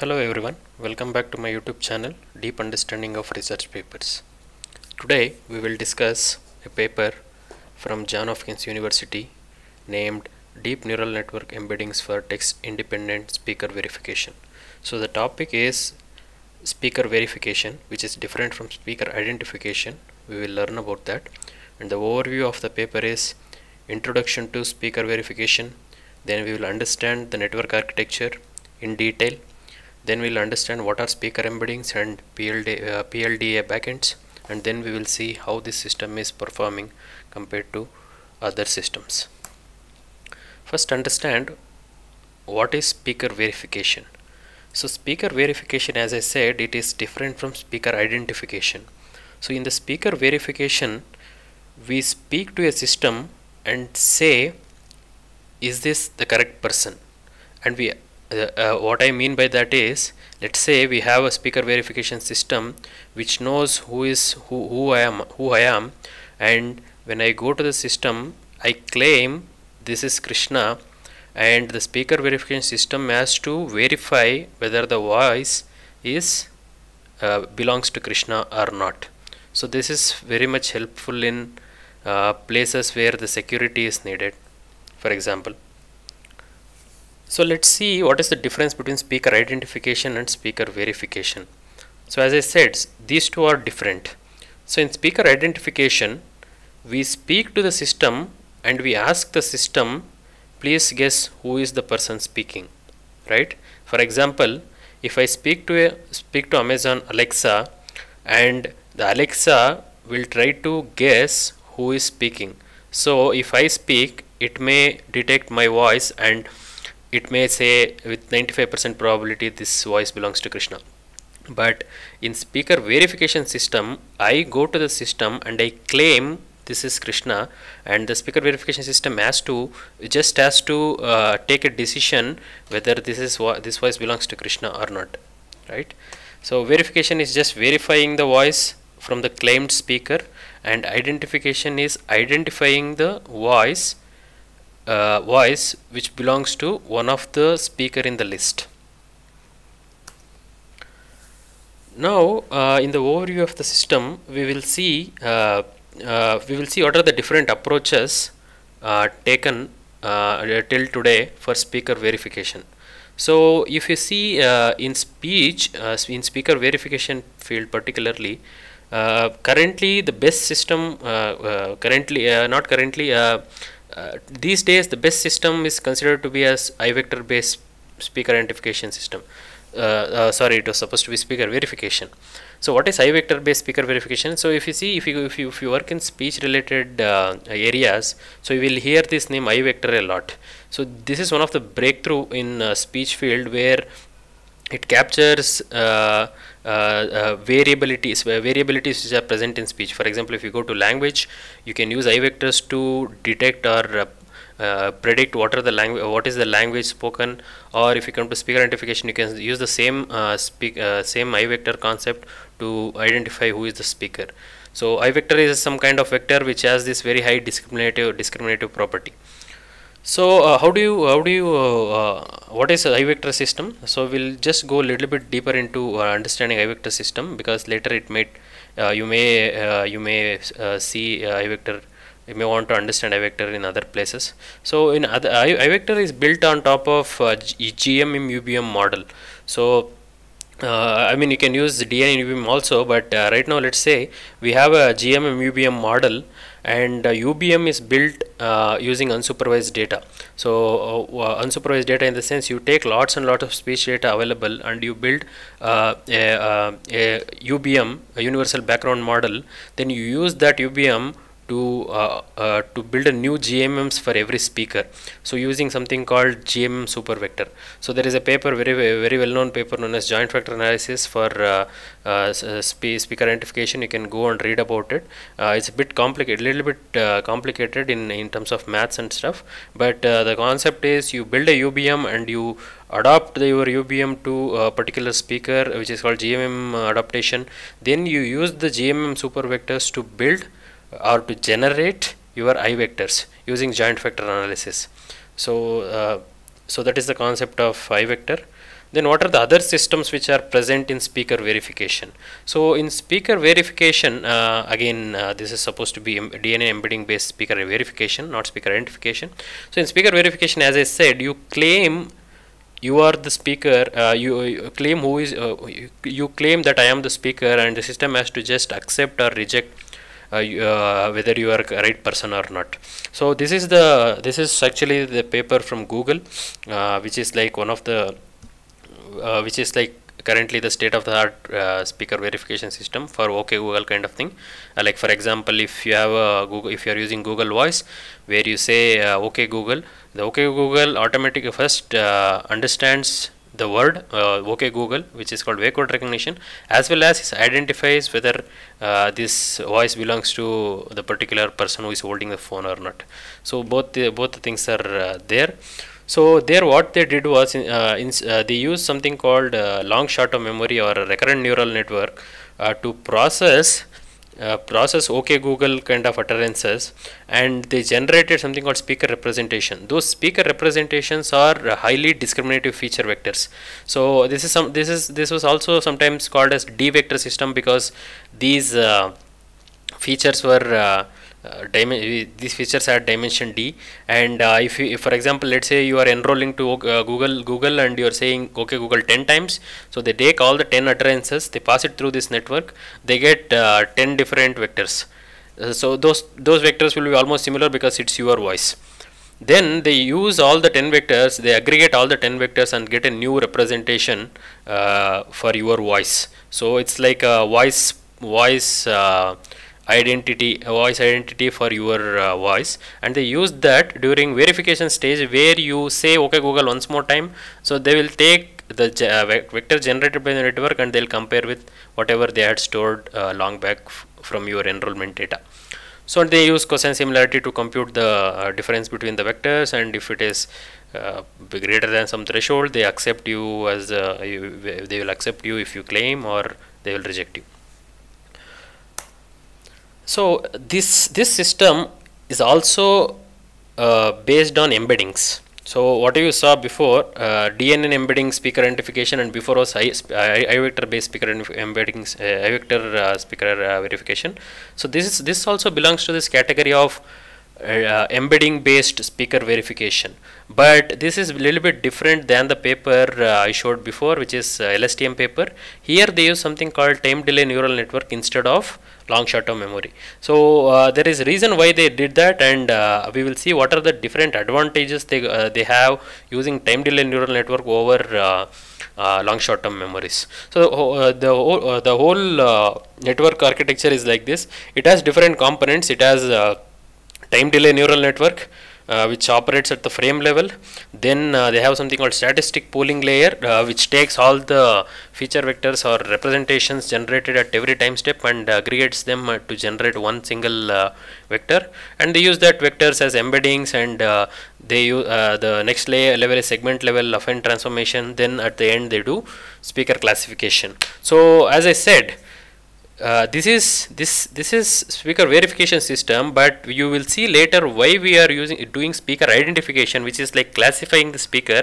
Hello everyone, welcome back to my YouTube channel Deep Understanding of Research Papers. Today we will discuss a paper from John Hopkins University named Deep Neural Network Embeddings for Text Independent Speaker Verification. So the topic is speaker verification which is different from speaker identification. We will learn about that and the overview of the paper is Introduction to Speaker Verification then we will understand the network architecture in detail then we'll understand what are speaker embeddings and PLD, uh, PLDA backends and then we will see how this system is performing compared to other systems. First understand what is speaker verification. So speaker verification as I said it is different from speaker identification. So in the speaker verification we speak to a system and say is this the correct person and we uh, uh, what I mean by that is let's say we have a speaker verification system which knows who is who, who I am who I am and when I go to the system I claim this is Krishna and the speaker verification system has to verify whether the voice is uh, belongs to Krishna or not. So this is very much helpful in uh, places where the security is needed. For example so let's see what is the difference between speaker identification and speaker verification. So as I said, these two are different. So in speaker identification, we speak to the system and we ask the system, please guess who is the person speaking, right? For example, if I speak to a speak to Amazon Alexa and the Alexa will try to guess who is speaking. So if I speak, it may detect my voice and it may say with 95% probability this voice belongs to Krishna. But in speaker verification system I go to the system and I claim this is Krishna and the speaker verification system has to just has to uh, take a decision whether this is this voice belongs to Krishna or not right? So verification is just verifying the voice from the claimed speaker and identification is identifying the voice uh, voice which belongs to one of the speaker in the list. Now uh, in the overview of the system we will see uh, uh we will see what are the different approaches uh, taken uh, till today for speaker verification. So if you see in speech in speaker verification field particularly currently the best system currently not currently uh, these days the best system is considered to be as i vector based speaker identification system. Uh, uh, sorry it was supposed to be speaker verification. So what is i vector based speaker verification? So if you see if you if you, if you work in speech related uh, areas so you will hear this name i vector a lot. So this is one of the breakthrough in uh, speech field where it captures uh, uh, uh, variabilities variabilities which are present in speech. For example if you go to language you can use i vectors to detect or uh, predict what are the language what is the language spoken. Or if you come to speaker identification you can use the same uh, speak uh, same iVector concept to identify who is the speaker. So i vector is some kind of vector which has this very high discriminative discriminative property so uh, how do you how do you uh, uh what is iVector system? So we'll just go a little bit deeper into uh, understanding vector system because later it might uh, you may you may see iVector you may want to understand vector in other places. So in other iVector is built on top of GMM UBM model. So uh, I mean you can use DNN UBM also but uh, right now let's say we have a GMM UBM model and uh, UBM is built uh, using unsupervised data. So uh, unsupervised data in the sense you take lots and lots of speech data available and you build uh, a, a, UBM a universal background model. Then you use that UBM to uh, uh, to build a new GMMs for every speaker. So using something called GMM super vector so there is a paper very very well known paper known as joint factor analysis for uh, uh spe speaker identification. You can go and read about it. Uh, it's a bit complicated little bit uh, complicated in in terms of maths and stuff. But the concept is you build a UBM and you adopt the, your UBM to a particular speaker which is called GMM adaptation. Then you use the GMM super vectors to build or to generate your i vectors using joint factor analysis. So, uh, so that is the concept of i vector. Then what are the other systems which are present in speaker verification? So in speaker verification uh, again uh, this is supposed to be DNN embedding based speaker verification not speaker identification. So in speaker verification as i said you claim you are the speaker uh, you, you, claim who is uh, you, claim that i am the speaker and the system has to just accept or reject whether you are right person or not so this is the this is actually the paper from google uh, which is like one of the uh, which is like currently the state of the art uh, speaker verification system for OK Google kind of thing. Uh, like for example, if you have a Google, if you are using Google Voice, where you say uh, OK Google, the OK Google automatically first uh, understands the word uh, OK Google, which is called wake recognition, as well as it identifies whether uh, this voice belongs to the particular person who is holding the phone or not. So both the, both the things are there. So there what they did was uh, in, uh, they used something called uh, long short of memory or recurrent neural network uh, to process uh, process OK Google kind of utterances and they generated something called speaker representation. Those speaker representations are highly discriminative feature vectors. So this is some this is this was also sometimes called as D vector system because these uh, features were uh, these features are dimension d. And uh, if, you, if for example let's say you are enrolling to uh, google google and you are saying okay google 10 times. So they take all the 10 utterances they pass it through this network they get 10 different vectors. So those those vectors will be almost similar because it's your voice. Then they use all the 10 vectors they aggregate all the 10 vectors and get a new representation uh, for your voice. So it's like a voice voice uh, identity voice identity for your uh, voice. And they use that during verification stage where you say okay google once more time. So they will take the uh, vector generated by the network and they'll compare with whatever they had stored uh, long back from your enrollment data. So they use cosine similarity to compute the uh, difference between the vectors and if it is uh, greater than some threshold they accept you as you, they will accept you if you claim or they will reject you so this this system is also uh, based on embeddings. So what you saw before, uh, DNN embedding speaker identification and before was I, I, vector based speaker embeddings, uh, I vector uh, speaker uh, verification. So this is this also belongs to this category of uh, embedding based speaker verification. But this is a little bit different than the paper uh, I showed before which is uh, LSTM paper. Here they use something called time delay neural network instead of long short term memory. So uh, there is reason why they did that and uh, we will see what are the different advantages they uh, they have using time delay neural network over uh, long short term memories. So uh, the whole, the whole network architecture is like this. It has different components. It has time delay neural network uh, which operates at the frame level. Then uh, they have something called statistic pooling layer uh, which takes all the feature vectors or representations generated at every time step and aggregates them uh, to generate one single uh, vector. And they use that vectors as embeddings and uh, they use the next layer level is segment level affine transformation. Then at the end they do speaker classification. So as I said uh, this is this this is speaker verification system but you will see later why we are using doing speaker identification which is like classifying the speaker.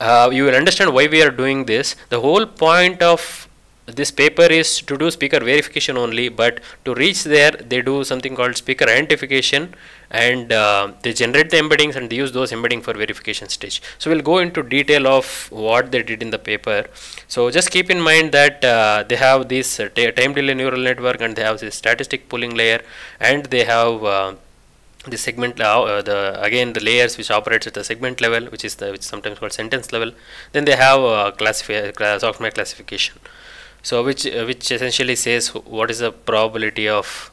Uh, you will understand why we are doing this. The whole point of this paper is to do speaker verification only but to reach there they do something called speaker identification and uh, they generate the embeddings and they use those embedding for verification stage. So we'll go into detail of what they did in the paper. So just keep in mind that uh, they have this uh, time delay neural network and they have this statistic pooling layer and they have uh, the segment uh, the again the layers which operates at the segment level which is the which is sometimes called sentence level. Then they have uh, classify softmax classification. So which uh, which essentially says what is the probability of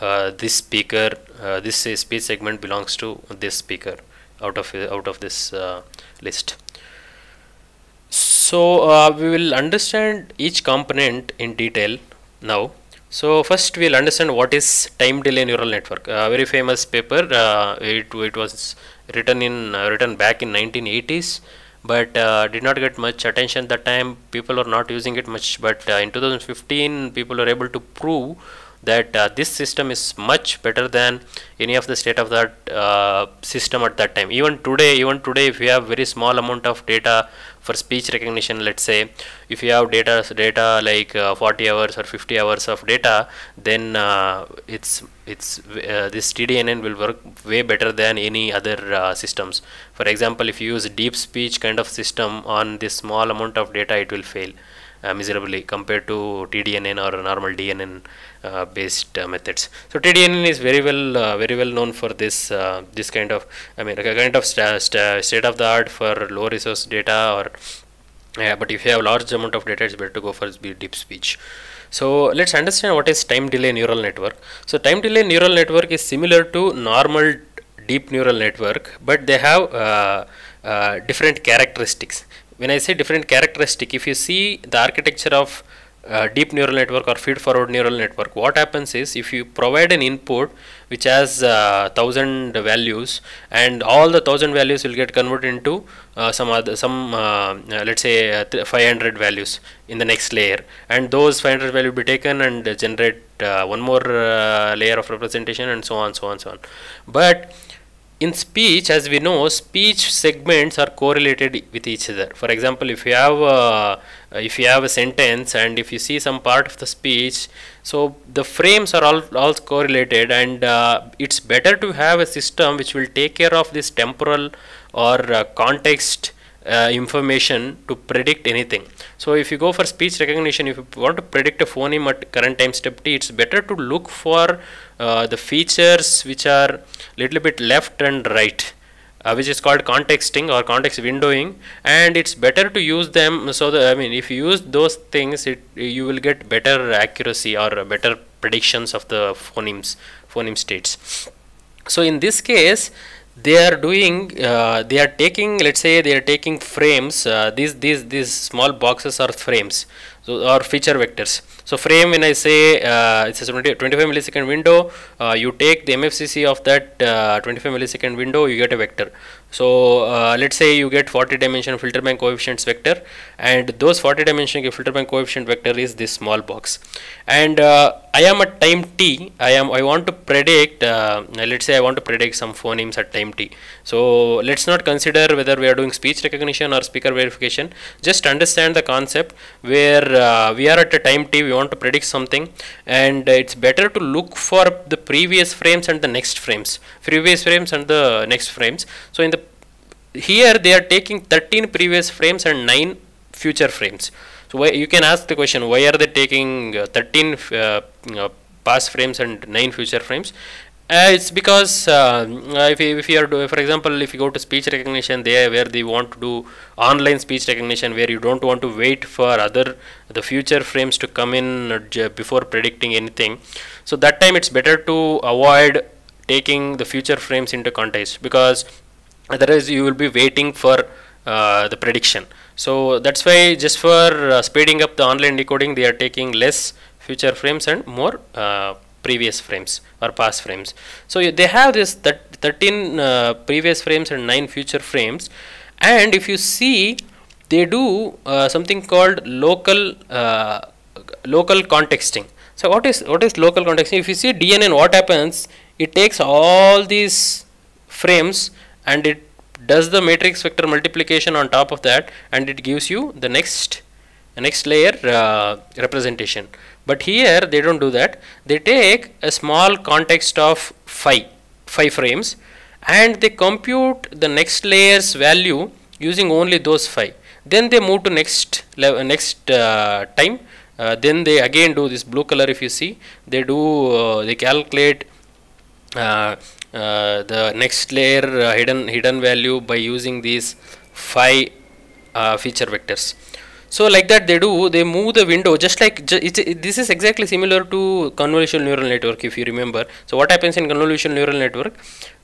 uh, this speaker uh, this speech segment belongs to this speaker out of out of this uh, list. So uh, we will understand each component in detail now. So first we'll understand what is time delay neural network. A very famous paper uh, it, it was written in written back in 1980s but uh, did not get much attention at that time. People were not using it much but uh, in 2015 people were able to prove that uh, this system is much better than any of the state of that uh, system at that time. Even today even today if you have very small amount of data for speech recognition let's say if you have data data like uh, 40 hours or 50 hours of data then uh, it's it's uh, this TDNN will work way better than any other uh, systems. For example if you use deep speech kind of system on this small amount of data it will fail uh, miserably compared to TDNN or normal DNN uh, based uh, methods. So TDNN is very well uh, very well known for this uh, this kind of I mean a kind of st st state of the art for low resource data or yeah, but if you have large amount of data it's better to go for deep speech. So let's understand what is time delay neural network. So time delay neural network is similar to normal deep neural network but they have uh, different characteristics when I say different characteristic, if you see the architecture of uh, deep neural network or feed forward neural network, what happens is if you provide an input which has uh, thousand values and all the thousand values will get converted into uh, some other some uh, uh, let's say uh, 500 values in the next layer. And those 500 value will be taken and generate one more layer of representation and so on so on so on. But in speech as we know speech segments are correlated with each other. For example if you have a, if you have a sentence and if you see some part of the speech so the frames are all, all correlated and uh, it's better to have a system which will take care of this temporal or uh, context uh, information to predict anything. So if you go for speech recognition, if you want to predict a phoneme at current time step t, it's better to look for uh, the features which are little bit left and right. Uh, which is called contexting or context windowing and it's better to use them so that I mean if you use those things it you will get better accuracy or better predictions of the phonemes phoneme states so in this case they are doing uh, they are taking let's say they are taking frames uh, these these these small boxes are frames so or feature vectors. So frame when I say uh, it's a 20, 25 millisecond window uh, you take the MFCC of that uh, 25 millisecond window you get a vector so uh, let's say you get 40 dimension filter bank coefficients vector and those 40 dimension filter bank coefficient vector is this small box. And uh, I am at time t I am I want to predict uh, let's say I want to predict some phonemes at time t. So let's not consider whether we are doing speech recognition or speaker verification. Just understand the concept where uh, we are at a time t we want to predict something and it's better to look for the previous frames and the next frames previous frames and the next frames. So in the here they are taking 13 previous frames and 9 future frames. So you can ask the question why are they taking uh, 13 uh, uh, past frames and 9 future frames? Uh, it's because uh, if, you, if you are do, for example if you go to speech recognition there where they want to do online speech recognition where you don't want to wait for other the future frames to come in uh, before predicting anything. So that time it's better to avoid taking the future frames into context because otherwise you will be waiting for uh, the prediction. So that's why just for uh, speeding up the online decoding they are taking less future frames and more uh, previous frames or past frames. So they have this 13 uh, previous frames and 9 future frames. And if you see they do uh, something called local uh, local contexting. So what is what is local contexting? If you see DNN what happens? It takes all these frames and it does the matrix vector multiplication on top of that and it gives you the next next layer uh, representation. But here they don't do that. They take a small context of 5 5 frames and they compute the next layer's value using only those 5 then they move to next level next uh, time. Uh, then they again do this blue color if you see. They do uh, they calculate uh, the next layer uh, hidden hidden value by using these five uh, feature vectors. So like that they do they move the window just like ju it, this is exactly similar to convolutional neural network if you remember. So what happens in convolutional neural network?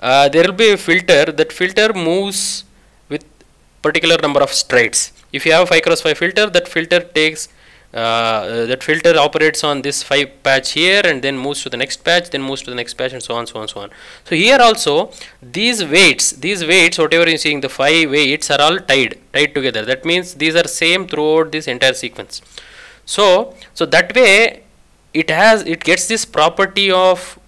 Uh, there will be a filter that filter moves with particular number of strides. If you have a 5 cross 5 filter that filter takes uh, that filter operates on this 5 patch here and then moves to the next patch then moves to the next patch and so on so on so on. So here also these weights these weights whatever you're seeing the 5 weights are all tied tied together. That means these are same throughout this entire sequence. So so that way it has it gets this property of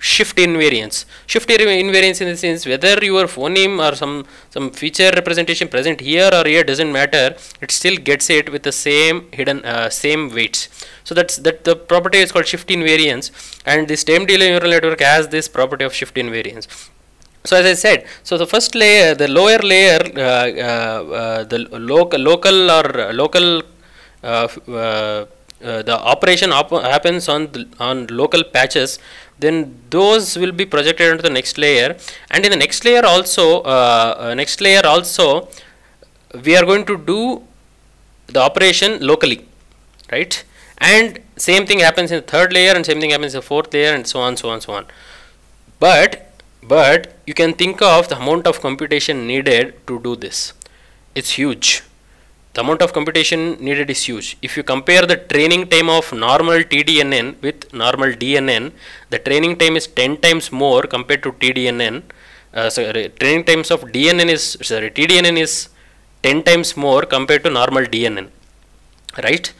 shift invariance shift invariance in the sense whether your phoneme or some some feature representation present here or here doesn't matter. It still gets it with the same hidden uh, same weights. So that's that the property is called shift invariance and this time delay neural network has this property of shift invariance so as I said, so the first layer, the lower layer, uh, uh, uh, the local, local or local, uh, uh, uh, the operation op happens on the, on local patches. Then those will be projected onto the next layer, and in the next layer also, uh, uh, next layer also, we are going to do the operation locally, right? And same thing happens in the third layer, and same thing happens in the fourth layer, and so on, so on, so on. But but you can think of the amount of computation needed to do this it's huge the amount of computation needed is huge. If you compare the training time of normal TDNN with normal DNN the training time is 10 times more compared to TDNN uh, sorry, training times of DNN is sorry TDNN is 10 times more compared to normal DNN right?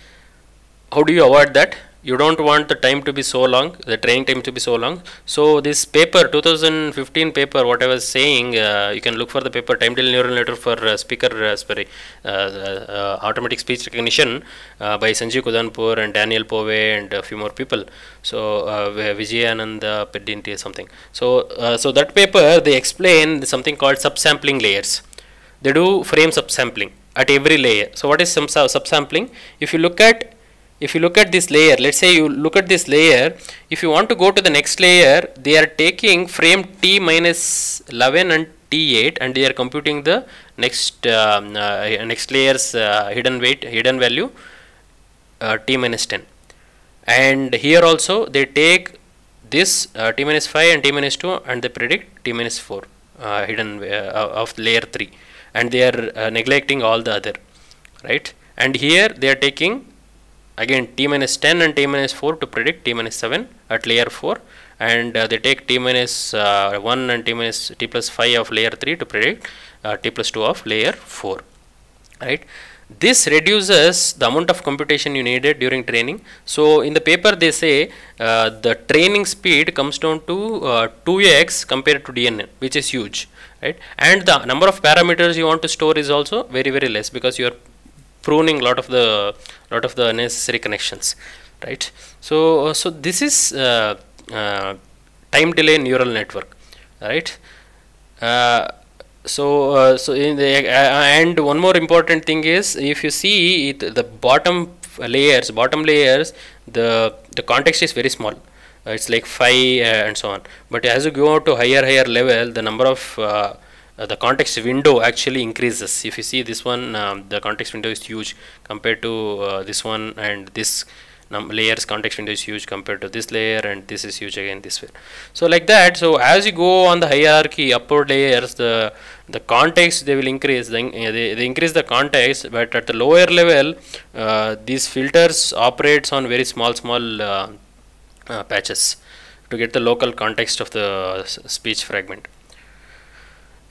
How do you avoid that you don't want the time to be so long the training time to be so long. So this paper 2015 paper what I was saying uh, you can look for the paper time delay neural network for uh, speaker uh, sorry uh, uh, automatic speech recognition uh, by Sanjeev Khudanpur and Daniel Povey and a few more people. So uh, Vijayananda Peddinti something. So so that paper they explain something called subsampling layers. They do frame subsampling at every layer. So what is some subsampling? If you look at if you look at this layer let's say you look at this layer if you want to go to the next layer they are taking frame t minus 11 and t8 and they are computing the next um, uh, next layer's uh, hidden weight hidden value uh, t minus 10 and here also they take this uh, t minus 5 and t minus 2 and they predict t minus 4 uh, hidden uh, of layer 3 and they are neglecting all the other right? And here they are taking again t minus 10 and t minus 4 to predict t minus 7 at layer 4 and uh, they take t minus, uh, 1 and t minus t plus 5 of layer 3 to predict uh, t plus 2 of layer 4 right? This reduces the amount of computation you needed during training. So in the paper they say uh, the training speed comes down to 2x uh, compared to DNN which is huge. Right? And the number of parameters you want to store is also very very less because you are pruning lot of the lot of the necessary connections right? So so this is uh, uh, time delay neural network right? Uh, so uh, so in the uh, and one more important thing is if you see it, the bottom layers bottom layers the the context is very small. Uh, it's like 5 and so on. But as you go to higher higher level the number of uh, the context window actually increases. If you see this one um, the context window is huge compared to uh, this one and this layers context window is huge compared to this layer and this is huge again this way. So like that so as you go on the hierarchy upward layers the the context they will increase they, they, they increase the context but at the lower level uh, these filters operates on very small small uh, uh, patches to get the local context of the speech fragment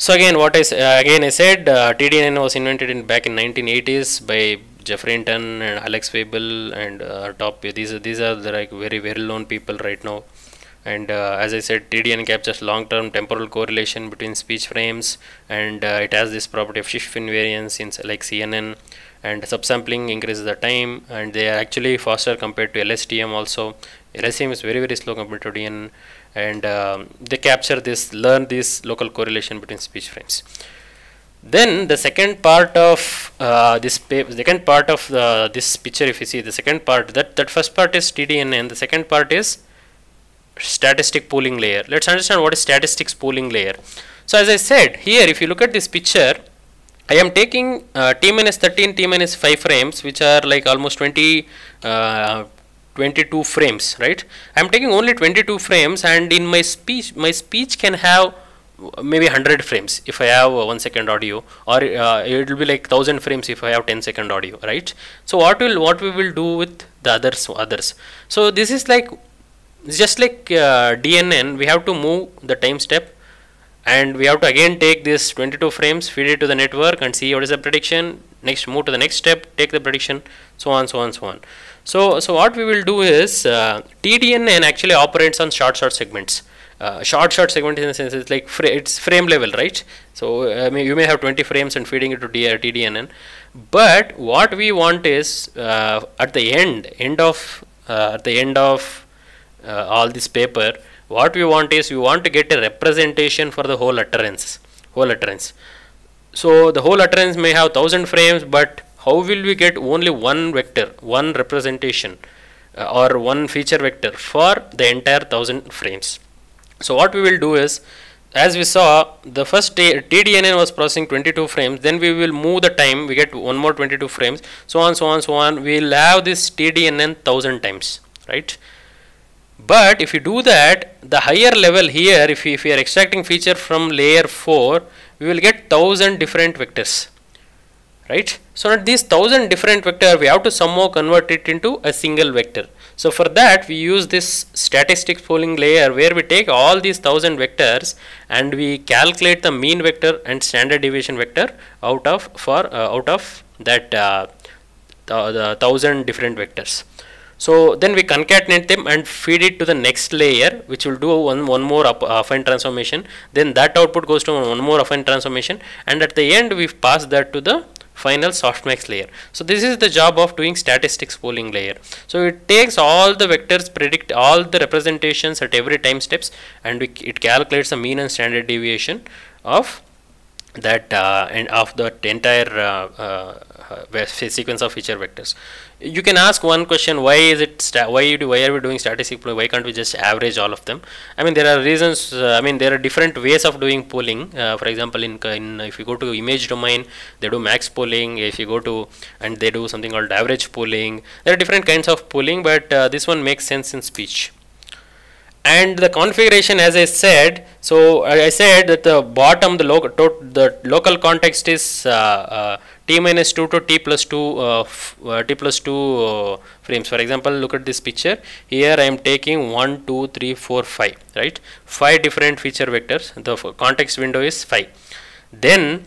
so again, what I uh, again I said uh, TDNN was invented in back in 1980s by Geoffrey Hinton and Alex Waibel and uh, top these are these are the like very well known people right now. And uh, as I said, TDNN captures long-term temporal correlation between speech frames, and uh, it has this property of shift invariance in like CNN. And subsampling increases the time, and they are actually faster compared to LSTM also. LSTM is very very slow compared to and um, they capture this learn this local correlation between speech frames. Then the second part of uh, this second part of this picture if you see the second part that that first part is TDNN and the second part is statistic pooling layer. Let's understand what is statistics pooling layer. So as I said here if you look at this picture I am taking uh, t minus 13 t minus 5 frames which are like almost 20 uh, 22 frames right? I'm taking only 22 frames and in my speech my speech can have maybe 100 frames if i have one second audio or uh, it will be like 1000 frames if i have 10 second audio right? So what will what we will do with the others others? So this is like just like uh, dnn we have to move the time step and we have to again take this 22 frames feed it to the network and see what is the prediction. Next move to the next step take the prediction so on so on so on so so what we will do is uh, TDNN actually operates on short short segments. Uh, short short segment in the sense it's like it's frame level right? So mean you may have 20 frames and feeding it to TDNN but what we want is uh, at the end end of uh, at the end of uh, all this paper what we want is we want to get a representation for the whole utterance whole utterance. So the whole utterance may have thousand frames but how will we get only one vector one representation uh, or one feature vector for the entire thousand frames? So what we will do is as we saw the first TDNN was processing 22 frames then we will move the time we get one more 22 frames so on so on so on. We will have this TDNN thousand times right? But if you do that the higher level here if we, if we are extracting feature from layer 4 we will get thousand different vectors right? So now these thousand different vector we have to somehow convert it into a single vector. So for that we use this statistics pooling layer where we take all these thousand vectors and we calculate the mean vector and standard deviation vector out of for uh, out of that uh, the, thousand different vectors. So then we concatenate them and feed it to the next layer which will do one, one more up, affine transformation. Then that output goes to one more affine transformation. And at the end we pass that to the final softmax layer. So this is the job of doing statistics pooling layer. So it takes all the vectors predict all the representations at every time steps and we, it calculates the mean and standard deviation of that uh, and of the entire uh, uh, sequence of feature vectors you can ask one question why is it why do why are we doing statistic why can't we just average all of them? I mean there are reasons uh, i mean there are different ways of doing pooling uh, for example in, in if you go to image domain they do max pooling if you go to and they do something called average pooling there are different kinds of pooling but uh, this one makes sense in speech. And the configuration as I said so I said that the bottom the, lo the local context is uh, uh, t minus 2 to t plus 2 uh, uh t plus 2 uh, frames. For example look at this picture. Here I am taking 1 2 3 4 5 right? 5 different feature vectors. The context window is 5 then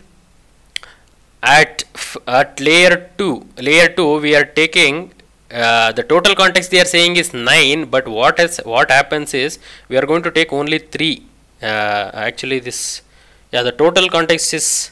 at at layer 2 layer 2 we are taking uh, the total context they are saying is 9 but what has what happens is we are going to take only 3 uh, actually this yeah the total context is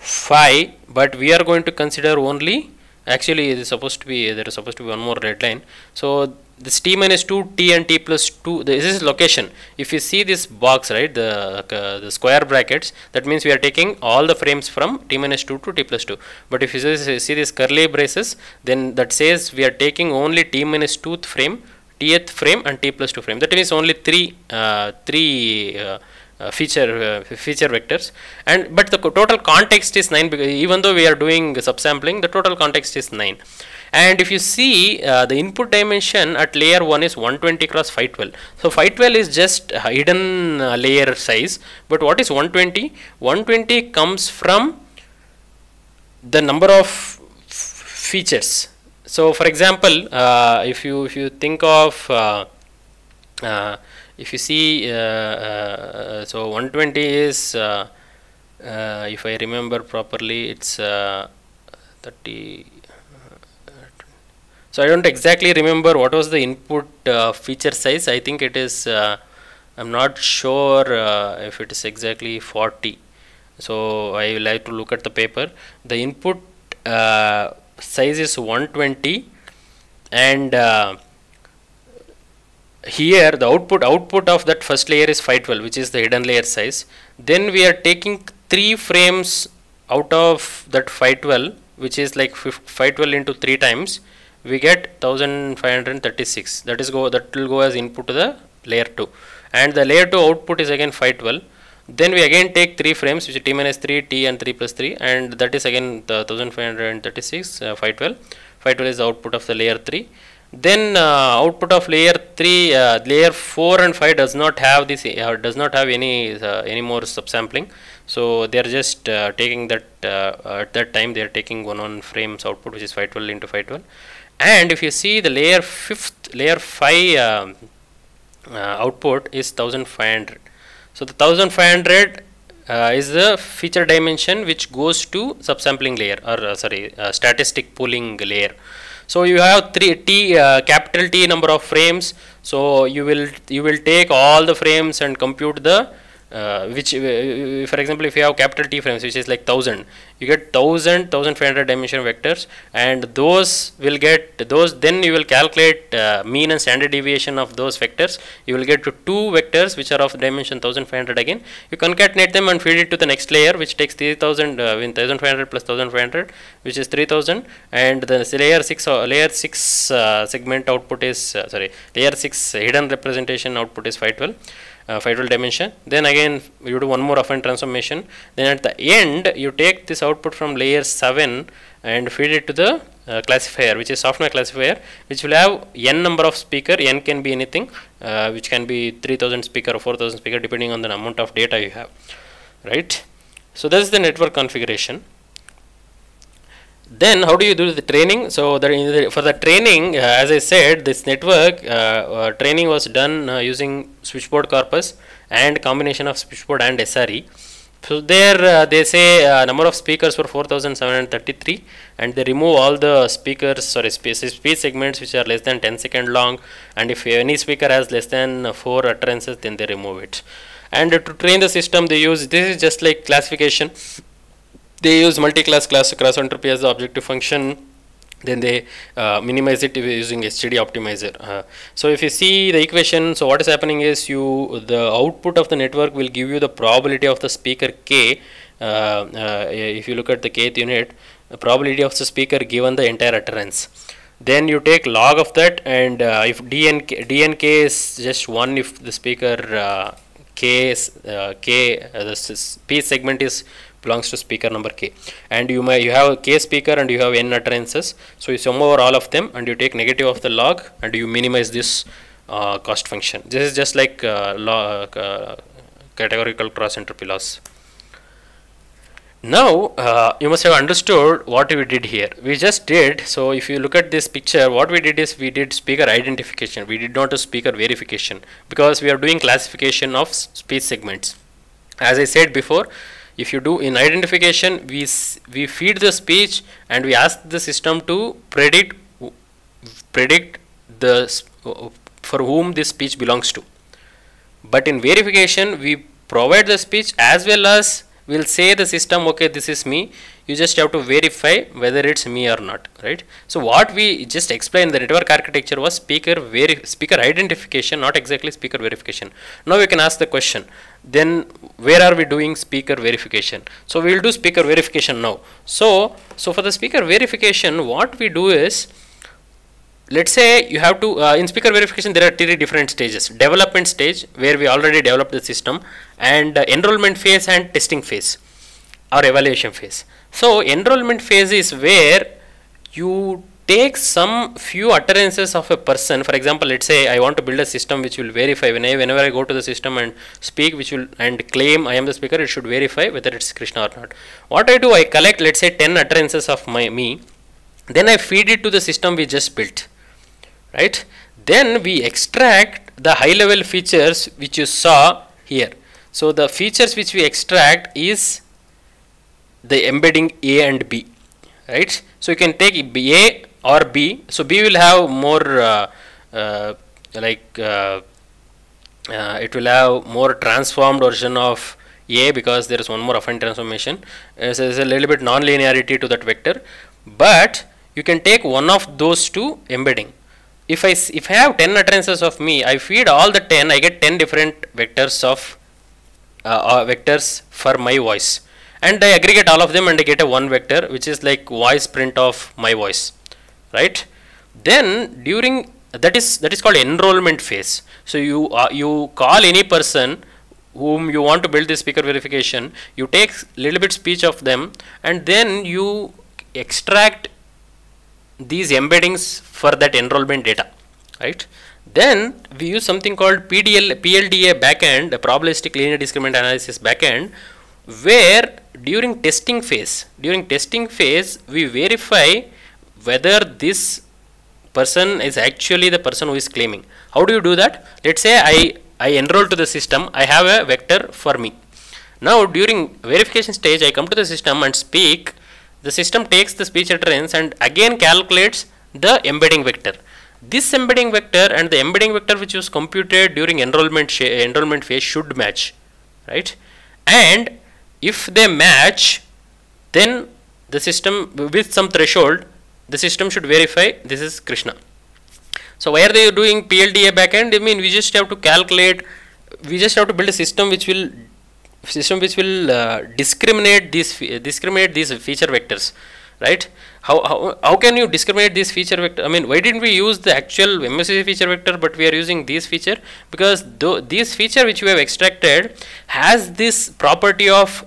5 but we are going to consider only actually it is supposed to be there is supposed to be one more red line. So this t minus 2 t and t plus 2 this is location. If you see this box right the uh, the square brackets that means we are taking all the frames from t minus 2 to t plus 2 but if you see this curly braces then that says we are taking only t minus 2th frame tth frame and t plus 2 frame. That means only three uh, three uh, uh, feature uh, feature vectors. And but the total context is 9 because even though we are doing subsampling the total context is 9 and if you see uh, the input dimension at layer 1 is 120 cross 512 so 512 is just hidden uh, layer size. But what is 120 120 comes from the number of features. So for example uh, if you if you think of uh, if you see uh, so 120 is if I remember properly it's 30 so I don't exactly remember what was the input uh, feature size. I think it is, uh, I'm not sure uh, if it is exactly 40. So I will have to look at the paper. The input uh, size is 120 and uh, here the output output of that first layer is 512 which is the hidden layer size. Then we are taking 3 frames out of that 512 which is like 512 into 3 times. We get 1536 that is go that will go as input to the layer 2 and the layer 2 output is again 512 then we again take 3 frames which is t minus 3 t and 3 plus 3 and that is again the 1536 uh, 512 512 is the output of the layer 3 then uh, output of layer 3 uh, layer 4 and 5 does not have this uh, does not have any any more subsampling. So they are just taking that at that time they are taking one on frames output which is 512 into 512 and if you see the layer 5th layer 5 uh, uh, output is 1500 so the 1500 uh, is the feature dimension which goes to subsampling layer or uh, sorry uh, statistic pooling layer so you have three t uh, capital t number of frames. So you will you will take all the frames and compute the uh, which uh, for example if you have capital T frames which is like 1000 you get 1000 1500 dimension vectors and those will get those then you will calculate uh, mean and standard deviation of those vectors. You will get to two vectors which are of dimension 1500 again. You concatenate them and feed it to the next layer which takes 3000 uh, in 1500 plus 1500 which is 3000 and the layer 6 uh, layer 6 uh, segment output is uh, sorry layer 6 hidden representation output is 512 uh, 512 dimension. Then again you do one more affine transformation. Then at the end you take this output from layer 7 and feed it to the uh, classifier which is softmax classifier which will have n number of speaker. n can be anything uh, which can be 3000 speaker or 4000 speaker depending on the amount of data you have. Right? So this is the network configuration then how do you do the training? So the, for the training uh, as i said this network uh, uh, training was done uh, using switchboard corpus and combination of switchboard and sre so there uh, they say uh, number of speakers were 4733 and they remove all the speakers sorry speech, segments which are less than 10 second long and if any speaker has less than 4 utterances then they remove it. And to train the system they use this is just like classification they use multi-class class cross entropy as the objective function then they uh, minimize it using SGD optimizer. Uh, so if you see the equation, so what is happening is you the output of the network will give you the probability of the speaker k. Uh, uh if you look at the kth unit, the probability of the speaker given the entire utterance. Then you take log of that, and uh, if dnk dnk is just one, if the speaker uh, k is, k the speech segment is belongs to speaker number k. And you may you have a k speaker and you have n utterances. So you sum over all of them and you take negative of the log and you minimize this uh, cost function. This is just like uh, log, uh, categorical cross entropy loss now uh, you must have understood what we did here. We just did so if you look at this picture what we did is we did speaker identification. We did not speaker verification because we are doing classification of speech segments. As i said before if you do in identification we we feed the speech and we ask the system to predict predict the for whom this speech belongs to. But in verification we provide the speech as well as we'll say the system okay this is me. You just have to verify whether it's me or not right? So what we just explained the network architecture was speaker veri speaker identification not exactly speaker verification. Now we can ask the question then where are we doing speaker verification? So we will do speaker verification now. So so for the speaker verification what we do is let's say you have to uh, in speaker verification there are three different stages. Development stage where we already developed the system and uh, enrollment phase and testing phase or evaluation phase. So enrollment phase is where you take some few utterances of a person. For example, let's say I want to build a system which will verify. When I, whenever I go to the system and speak, which will and claim I am the speaker, it should verify whether it's Krishna or not. What I do, I collect let's say 10 utterances of my me, then I feed it to the system we just built, right? Then we extract the high level features which you saw here. So the features which we extract is the embedding A and B, right? So you can take A or B. So B will have more uh, uh, like uh, uh, it will have more transformed version of A because there is one more affine transformation. Uh, so there is a little bit non-linearity to that vector, but you can take one of those two embedding. If I if I have 10 utterances of me, I feed all the 10, I get 10 different vectors of uh, vectors for my voice. And I aggregate all of them and I get a one vector which is like voice print of my voice right? Then during that is that is called enrollment phase. So you uh, you call any person whom you want to build this speaker verification you take little bit speech of them and then you extract these embeddings for that enrollment data right? Then we use something called PDL, PLDA backend, a probabilistic linear discriminant analysis backend, where during testing phase during testing phase we verify whether this person is actually the person who is claiming. How do you do that? Let's say i i enroll to the system i have a vector for me. Now during verification stage I come to the system and speak the system takes the speech utterance and again calculates the embedding vector. This embedding vector and the embedding vector which was computed during enrollment enrollment phase should match right? And if they match then the system with some threshold the system should verify this is Krishna. So why are they doing PLDA backend? I mean we just have to calculate we just have to build a system which will system which will uh, discriminate these discriminate these feature vectors right how, how, how can you discriminate this feature vector? I mean, why didn't we use the actual MFCC feature vector, but we are using this feature? Because though this feature which we have extracted has this property of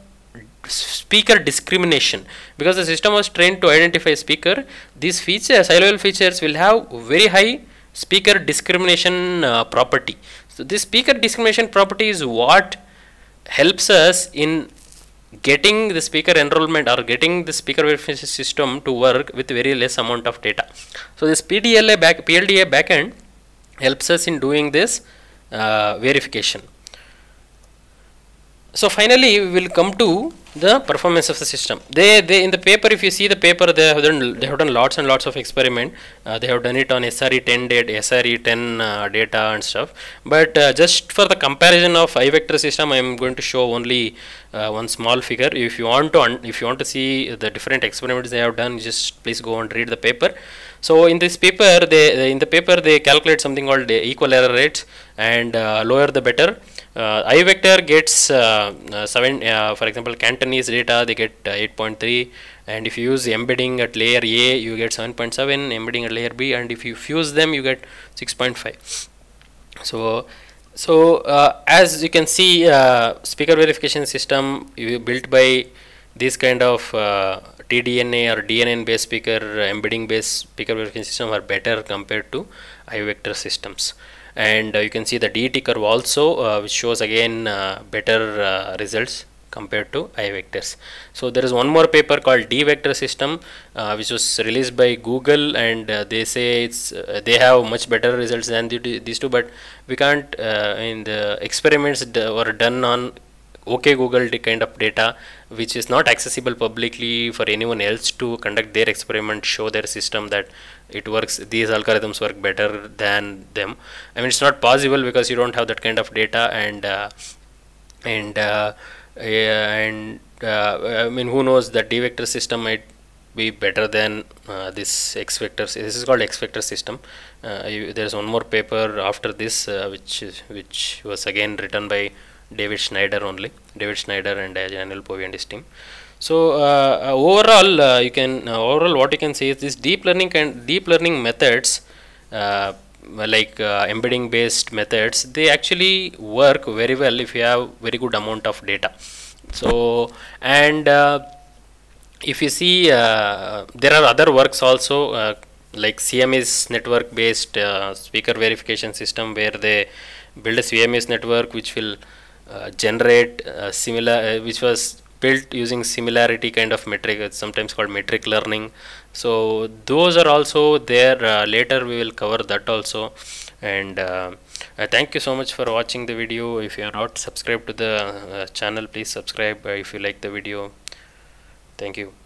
speaker discrimination because the system was trained to identify speaker these features high features will have very high speaker discrimination uh, property so this speaker discrimination property is what helps us in getting the speaker enrollment or getting the speaker verification system to work with very less amount of data. So this PDLA back PLDA backend helps us in doing this uh, verification. So finally we will come to the performance of the system. They, they in the paper, if you see the paper, they have done they have done lots and lots of experiment. Uh, they have done it on SRE 10 data, SRE 10 uh, data and stuff. But uh, just for the comparison of I vector system, I am going to show only uh, one small figure. If you want to if you want to see the different experiments they have done, just please go and read the paper. So in this paper, they in the paper they calculate something called equal error rates and uh, lower the better uh, iVector gets uh, uh, 7 for example Cantonese data they get 8.3 and if you use embedding at layer A you get 7.7 embedding at layer B and if you fuse them you get 6.5 so so uh, as you can see uh, speaker verification system built by this kind of uh, TDNN or DNN based speaker embedding based speaker verification system are better compared to iVector systems and uh, you can see the DET curve also uh, which shows again uh, better results compared to i vectors. So there is one more paper called D-vector system uh, which was released by Google and uh, they say it's uh, they have much better results than the, these two but we can't in the experiments were done on OK Google kind of data which is not accessible publicly for anyone else to conduct their experiment show their system that it works these algorithms work better than them I mean it's not possible because you don't have that kind of data and uh, and uh, and uh, I mean who knows that D vector system might be better than uh, this X vector this is called X vector system uh, there's one more paper after this which which was again written by David Snyder only, David Snyder and Daniel Povey and his team. So uh, uh overall, uh, you can uh, overall what you can say is this deep learning and deep learning methods, like embedding based methods, they actually work very well if you have very good amount of data. So and if you see, there are other works also like Siamese network based speaker verification system where they build a Siamese network which will uh, generate uh, similar uh, which was built using similarity kind of metric it's sometimes called metric learning. So those are also there later we will cover that also. And uh, thank you so much for watching the video. If you are not subscribed to the uh, channel please subscribe. Uh, if you like the video thank you